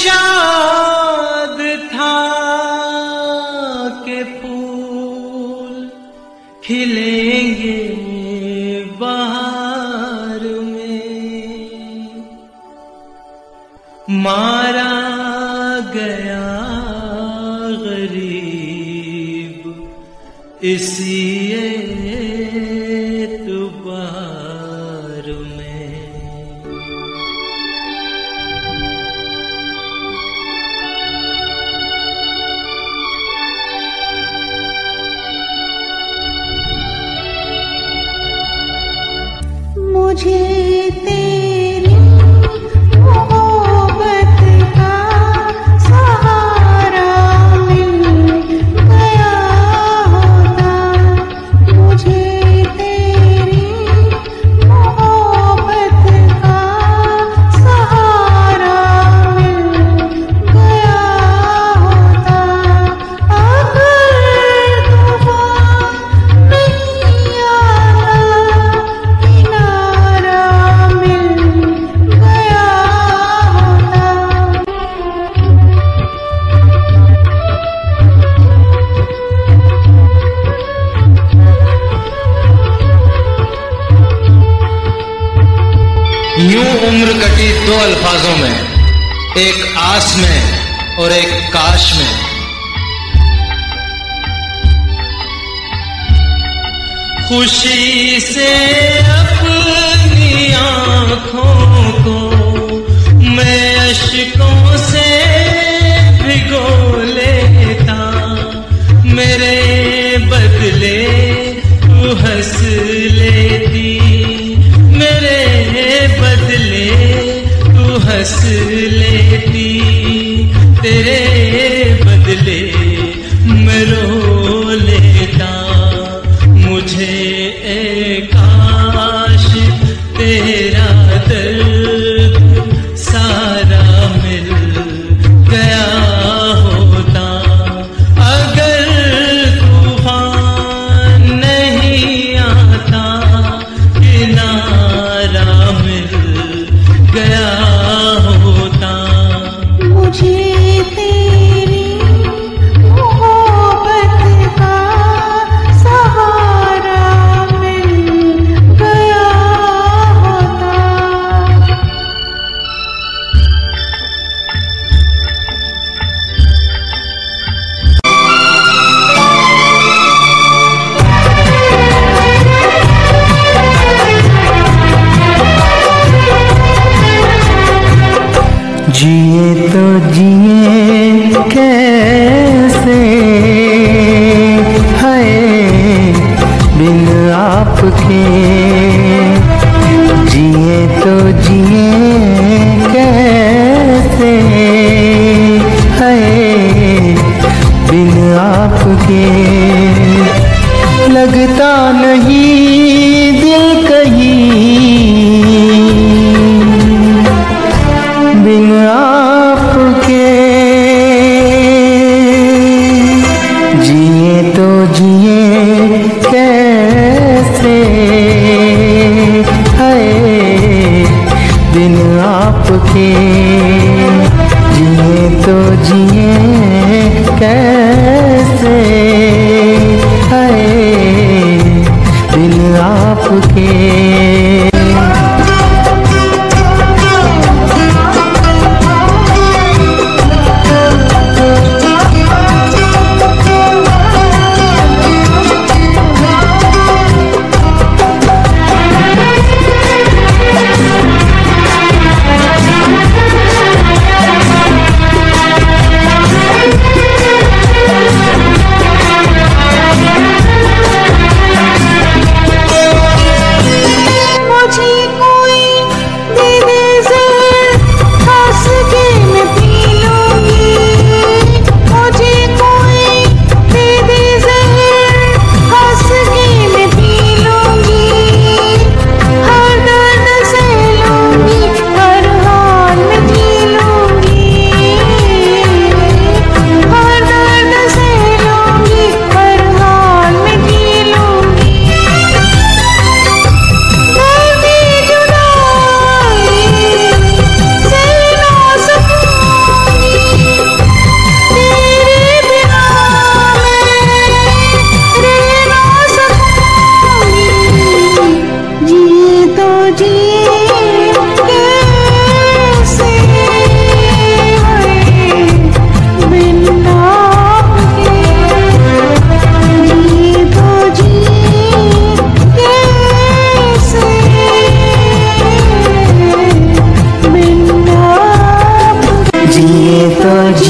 शाद था के फूल खिलेंगे बाहर में। मारा गया गरीब इसी यूँ उम्र कटी दो अल्फाजों में, एक आस में और एक काश में। खुशी से अपनी आँखों को मैं अशकों से भिगो लेता, मेरे बदले तू हंस लेती। बदले तू हंस लेती तेरे जिए तो जिए कैसे? है बिन आपके। जिए तो जिए कैसे? है बिन आपके। लगता नहीं बिन आपके। जिए तो जिए कैसे है बिन आपके। जिए तो जिए कैसे है बिन आपके।